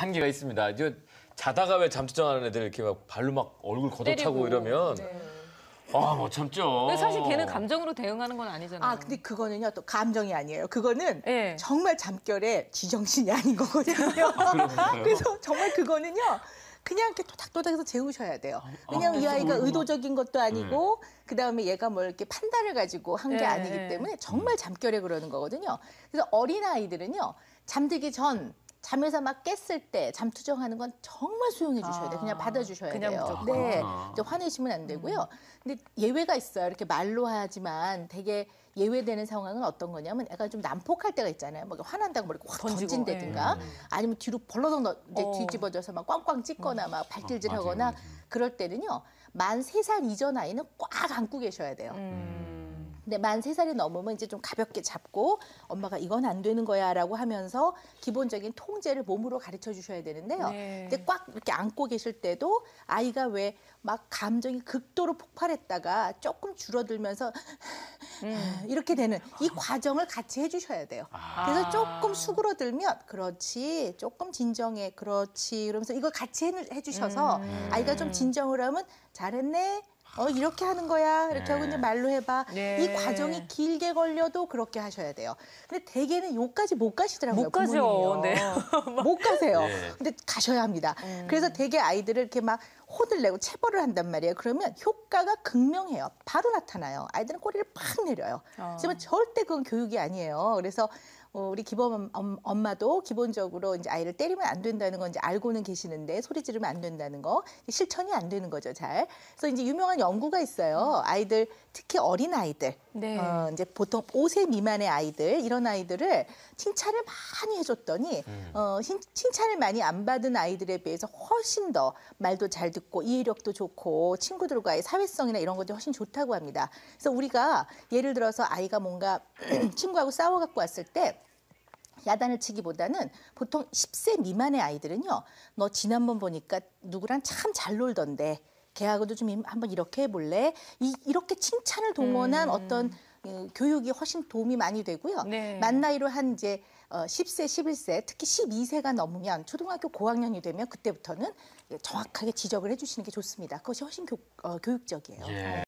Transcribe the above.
한계가 있습니다. 이제 자다가 왜 잠투정하는 애들 이렇게 막 발로 막 얼굴 걷어차고 때리고. 이러면 네. 아 못 참죠. 근데 사실 걔는 감정으로 대응하는 건 아니잖아요. 아, 근데 그거는요, 또 감정이 아니에요. 그거는 예. 정말 잠결에 지정신이 아닌 거거든요. 그래서 정말 그거는요, 그냥 이렇게 토닥토닥해서 재우셔야 돼요. 왜냐면 이 아이가 의도적인 것도 아니고, 그 다음에 얘가 뭘 이렇게 판단을 가지고 한게 예, 아니기 예. 때문에 정말 잠결에 그러는 거거든요. 그래서 어린 아이들은요, 잠들기 전, 잠에서 막 깼을 때 잠투정하는 건 정말 수용해 주셔야 돼요. 그냥 아, 받아 주셔야 그냥 돼요. 무조건. 네. 그렇구나. 이제 화내시면 안 되고요. 근데 예외가 있어요. 이렇게 말로 하지만 되게 예외되는 상황은 어떤 거냐면 애가 좀 난폭할 때가 있잖아요. 뭐 화난다고 뭐 이렇게 확 던지고, 던진다든가 예. 아니면 뒤로 벌러덩 너- 이제 어. 뒤집어져서 막 꽝꽝 찢거나 막 발길질 어, 맞아요, 하거나 맞아요. 그럴 때는요. 만 세 살 이전 아이는 꽉 안고 계셔야 돼요. 음. 근데 만 세 살이 넘으면 이제 좀 가볍게 잡고 엄마가 이건 안 되는 거야 라고 하면서 기본적인 통제를 몸으로 가르쳐 주셔야 되는데요. 네. 근데 꽉 이렇게 안고 계실 때도 아이가 왜 막 감정이 극도로 폭발했다가 조금 줄어들면서 음. 이렇게 되는 이 과정을 같이 해주셔야 돼요. 아. 그래서 조금 수그러들면 그렇지, 조금 진정해, 그렇지. 그러면서 이걸 같이 해, 해주셔서 음. 아이가 좀 진정을 하면 잘했네. 어 이렇게 하는 거야 이렇게 하고 네. 이제 말로 해봐 네. 이 과정이 길게 걸려도 그렇게 하셔야 돼요 근데 대개는 요까지 못 가시더라고요 못 가죠. 네. 못 가세요 네. 근데 가셔야 합니다 음. 그래서 대개 아이들을 이렇게 막 혼을 내고 체벌을 한단 말이에요 그러면 효과가 극명해요 바로 나타나요 아이들은 꼬리를 팍 내려요 어. 하지만 절대 그건 교육이 아니에요. 그래서 어, 우리 기범 엄- 엄마도 기본적으로 이제 아이를 때리면 안 된다는 건 이제 알고는 계시는데 소리 지르면 안 된다는 거 실천이 안 되는 거죠, 잘. 그래서 이제 유명한 연구가 있어요. 아이들 특히 어린 아이들, 네. 어, 이제 보통 5세 미만의 아이들 이런 아이들을 칭찬을 많이 해줬더니 어, 신- 칭찬을 많이 안 받은 아이들에 비해서 훨씬 더 말도 잘 듣고 이해력도 좋고 친구들과의 사회성이나 이런 것들이 훨씬 좋다고 합니다. 그래서 우리가 예를 들어서 아이가 뭔가 친구하고 싸워 갖고 왔을 때 야단을 치기보다는 보통 10세 미만의 아이들은요. 너 지난번 보니까 누구랑 참 잘 놀던데 걔하고도 좀 임- 한번 이렇게 해볼래? 이, 이렇게 칭찬을 동원한 음. 어떤 어, 교육이 훨씬 도움이 많이 되고요. 네. 만 나이로 한 이제 어, 10세, 11세, 특히 12세가 넘으면 초등학교 고학년이 되면 그때부터는 정확하게 지적을 해주시는 게 좋습니다. 그것이 훨씬 교, 어, 교육적이에요. 예.